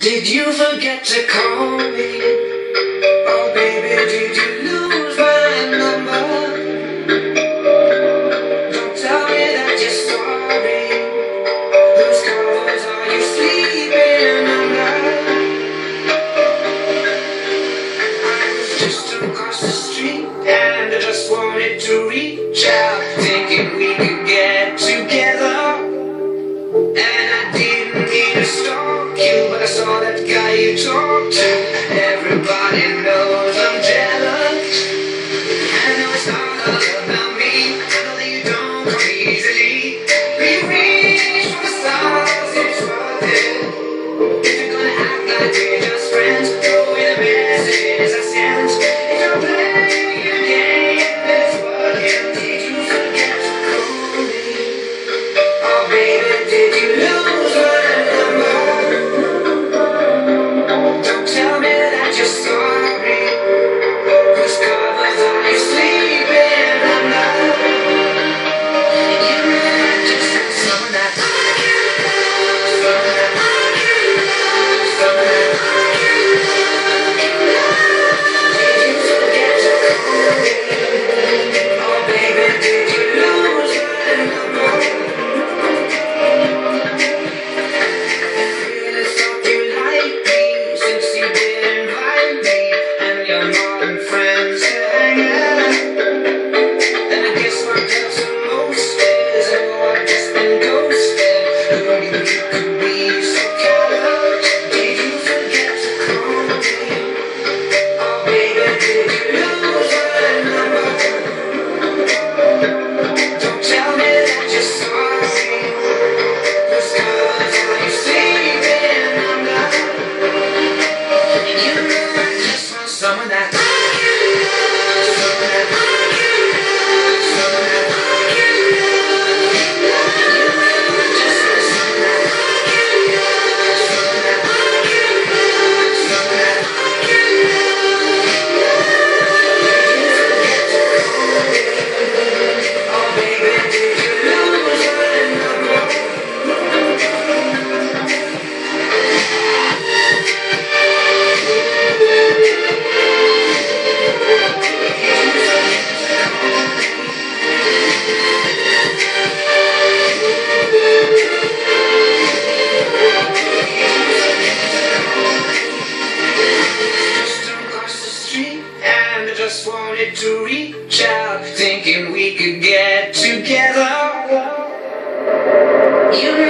Did you forget to call me? Oh, baby, did you lose my number? Don't tell me that you're sorry. Whose covers are you sleeping under? Just across the street and I just wanted to reach out, thinking we could guy you talk to. Everybody knows I'm jealous. I know it's not all about me. I know that you don't come easily. We reach for the stars, it's worth it. If you're gonna act like we're just friends, throw in the messages I send. If you're playing a game that's working, did you forget to call me? Oh baby, did you lose? I just wanted to reach out, thinking we could get together. You